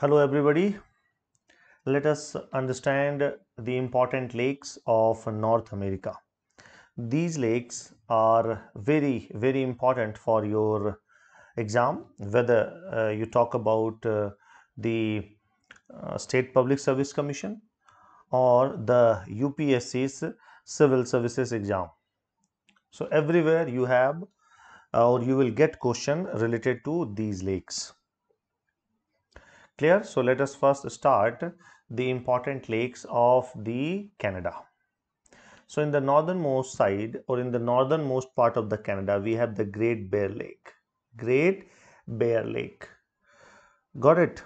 Hello, everybody. Let us understand the important lakes of North America. These lakes are very, very important for your exam, whether uh, you talk about uh, the uh, State Public Service Commission or the UPSC's Civil Services exam. So, everywhere you have or you will get question related to these lakes clear? So let us first start the important lakes of the canada. So in the northernmost side or in the northernmost part of the canada we have the great bear lake. Great bear lake. Got it?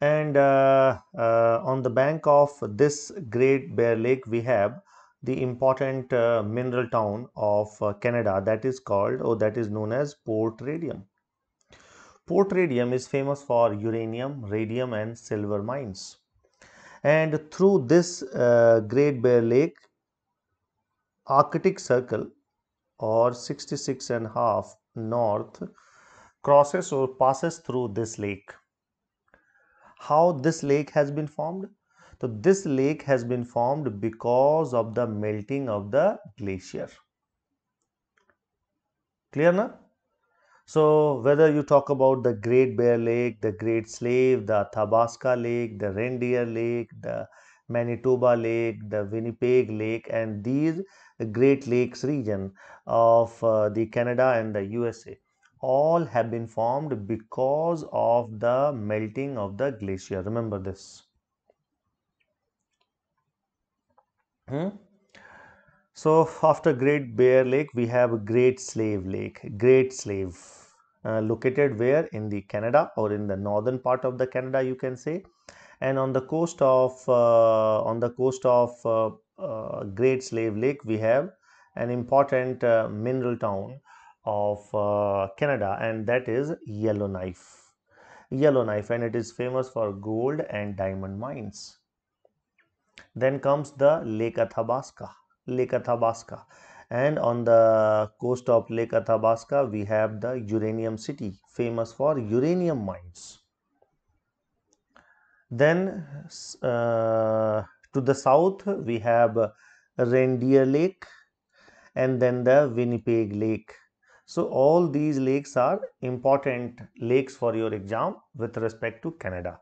And uh, uh, on the bank of this great bear lake we have the important uh, mineral town of uh, canada that is called or that is known as port radium Port Radium is famous for uranium, radium, and silver mines. And through this uh, Great Bear Lake, Arctic Circle or 66 and half north crosses or passes through this lake. How this lake has been formed? So this lake has been formed because of the melting of the glacier. Clear now? So whether you talk about the Great Bear Lake, the Great Slave, the Athabasca Lake, the Reindeer Lake, the Manitoba Lake, the Winnipeg Lake, and these Great Lakes region of uh, the Canada and the USA, all have been formed because of the melting of the glacier. Remember this. Hmm? So after Great Bear Lake, we have Great Slave Lake. Great Slave, uh, located where in the Canada or in the northern part of the Canada, you can say, and on the coast of uh, on the coast of uh, uh Great Slave Lake, we have an important uh, mineral town of uh, Canada, and that is Yellowknife. Yellowknife, and it is famous for gold and diamond mines. Then comes the Lake Athabasca Lake Athabasca. And on the coast of Lake Athabasca, we have the uranium city, famous for uranium mines. Then uh, to the south, we have Reindeer Lake and then the Winnipeg Lake. So all these lakes are important lakes for your exam with respect to Canada.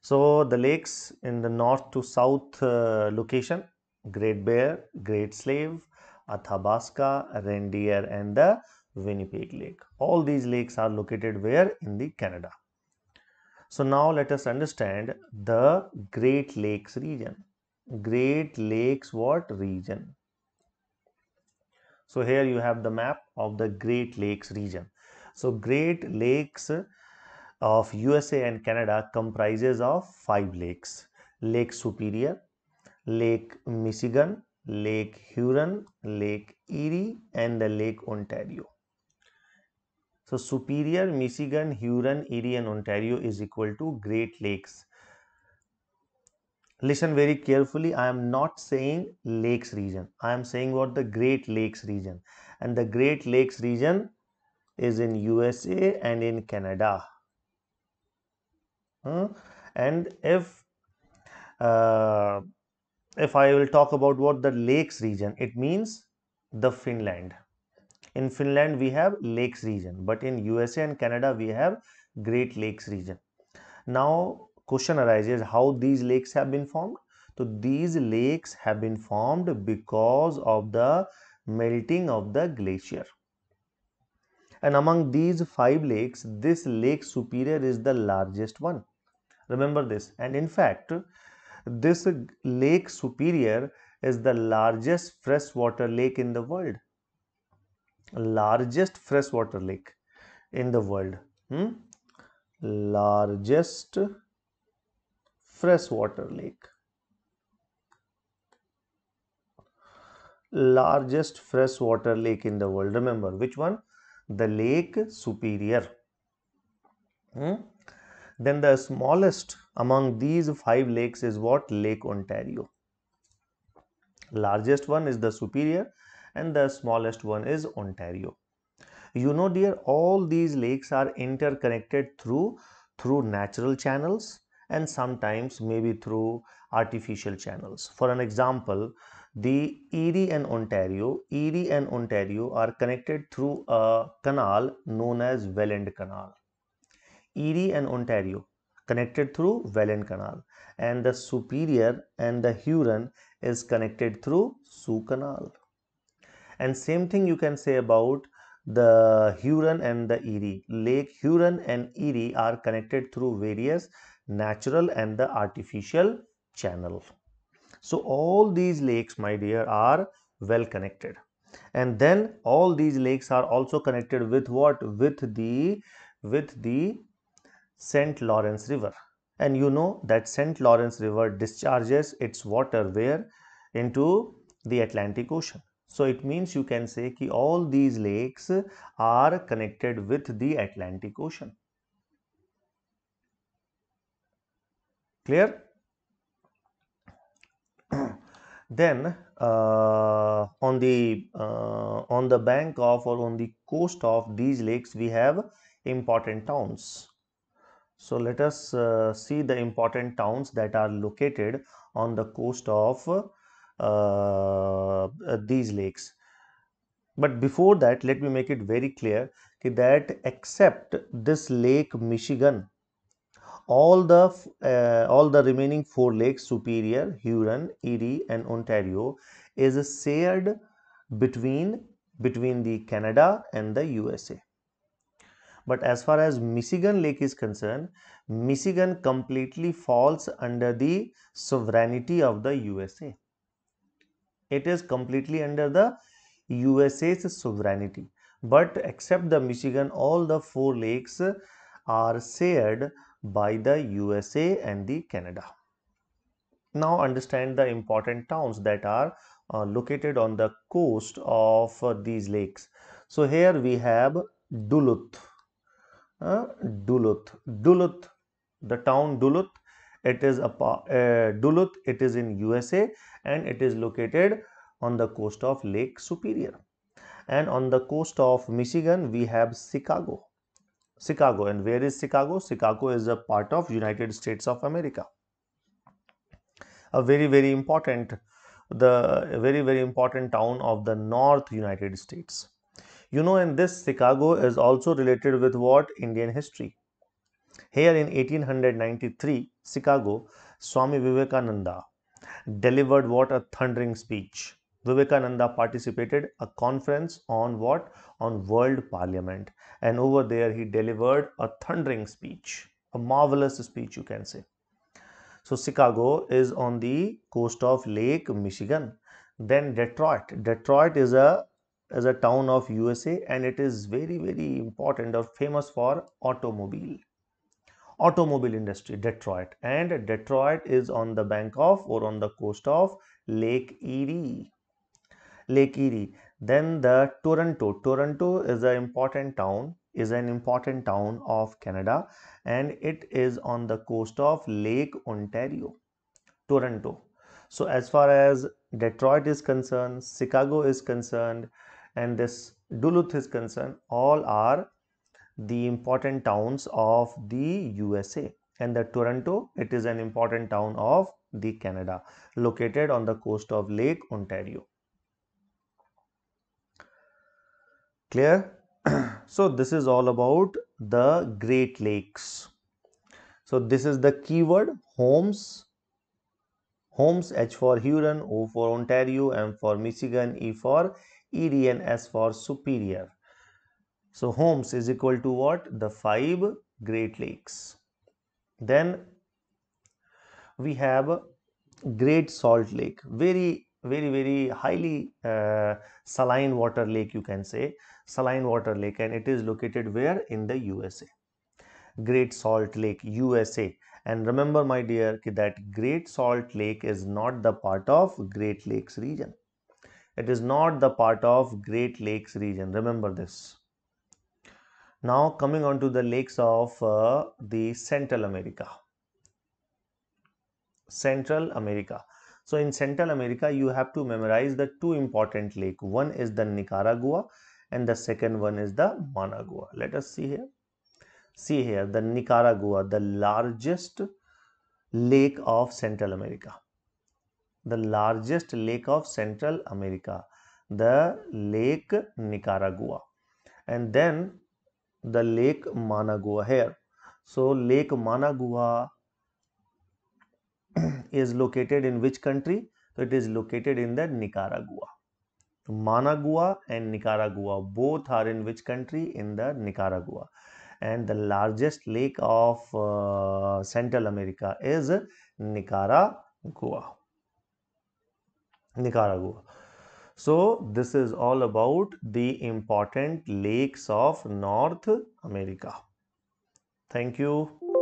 So the lakes in the north to south uh, location Great Bear, Great Slave, Athabasca, Reindeer and the Winnipeg Lake. All these lakes are located where? In the Canada. So now let us understand the Great Lakes region. Great Lakes what region? So here you have the map of the Great Lakes region. So Great Lakes of USA and Canada comprises of five lakes. Lake Superior, Lake Michigan, Lake Huron, Lake Erie, and the Lake Ontario. So Superior, Michigan, Huron, Erie, and Ontario is equal to Great Lakes. Listen very carefully. I am not saying Lakes region. I am saying what the Great Lakes region. And the Great Lakes region is in USA and in Canada. Hmm? And if uh, if I will talk about what the lakes region, it means the Finland. In Finland, we have lakes region, but in USA and Canada, we have Great Lakes region. Now, question arises how these lakes have been formed. So, these lakes have been formed because of the melting of the glacier. And among these five lakes, this lake Superior is the largest one. Remember this. And in fact, this lake Superior is the largest freshwater lake in the world. Largest freshwater lake in the world. Hmm? Largest freshwater lake. Largest freshwater lake in the world. Remember which one? The Lake Superior. Hmm? Then the smallest among these five lakes is what? Lake Ontario. Largest one is the Superior and the smallest one is Ontario. You know dear, all these lakes are interconnected through through natural channels and sometimes maybe through artificial channels. For an example, the Erie and Ontario, Erie and Ontario are connected through a canal known as Welland Canal. Erie and Ontario connected through Welland Canal and the Superior and the Huron is connected through Soo Canal. And same thing you can say about the Huron and the Erie. Lake Huron and Erie are connected through various natural and the artificial channel. So all these lakes, my dear, are well connected. And then all these lakes are also connected with what? With the with the St. Lawrence River. And you know that St. Lawrence River discharges its water where? Into the Atlantic Ocean. So it means you can say that all these lakes are connected with the Atlantic Ocean. Clear? then uh, on the uh, on the bank of or on the coast of these lakes we have important towns so let us uh, see the important towns that are located on the coast of uh, these lakes. But before that let me make it very clear that except this lake michigan all the uh, all the remaining four lakes superior huron erie and ontario is shared between between the canada and the usa but as far as michigan lake is concerned michigan completely falls under the sovereignty of the usa it is completely under the usa's sovereignty but except the michigan all the four lakes are shared by the USA and the Canada. Now understand the important towns that are uh, located on the coast of uh, these lakes. So here we have Duluth. Duluth. Duluth, the town Duluth, it is a uh, Duluth, it is in USA and it is located on the coast of Lake Superior. And on the coast of Michigan, we have Chicago. Chicago. And where is Chicago? Chicago is a part of United States of America. A very, very important, the very, very important town of the North United States. You know, in this Chicago is also related with what? Indian history. Here in 1893, Chicago, Swami Vivekananda delivered what a thundering speech Vivekananda participated a conference on what? On World Parliament. And over there he delivered a thundering speech, a marvelous speech you can say. So Chicago is on the coast of Lake Michigan. Then Detroit. Detroit is a is a town of USA and it is very very important or famous for automobile automobile industry Detroit and Detroit is on the bank of or on the coast of Lake Erie Lake Erie. Then the Toronto. Toronto is an important town, is an important town of Canada and it is on the coast of Lake Ontario. Toronto. So as far as Detroit is concerned, Chicago is concerned and this Duluth is concerned, all are the important towns of the USA and the Toronto it is an important town of the Canada located on the coast of Lake Ontario. clear? So this is all about the great lakes. So this is the keyword homes homes h for huron o for ontario m for michigan e for erie and s for superior. So homes is equal to what? The five great lakes. Then we have great salt lake. Very very very highly uh, saline water lake you can say. Saline water lake and it is located where? In the USA Great Salt Lake USA and remember my dear that Great Salt Lake is not the part of Great Lakes region it is not the part of Great Lakes region. Remember this. Now coming on to the lakes of uh, the Central America. Central America. So in Central America you have to memorize the two important lake. One is the Nicaragua and the second one is the Managua. Let us see here. see here the nicaragua the largest lake of central america the largest lake of central america the lake nicaragua and then the lake managua here so lake managua is located in which country so it is located in the nicaragua Managua and Nicaragua both are in which country? In the Nicaragua. And the largest lake of uh, Central America is Nicaragua. Nicaragua. So, this is all about the important lakes of North America. Thank you.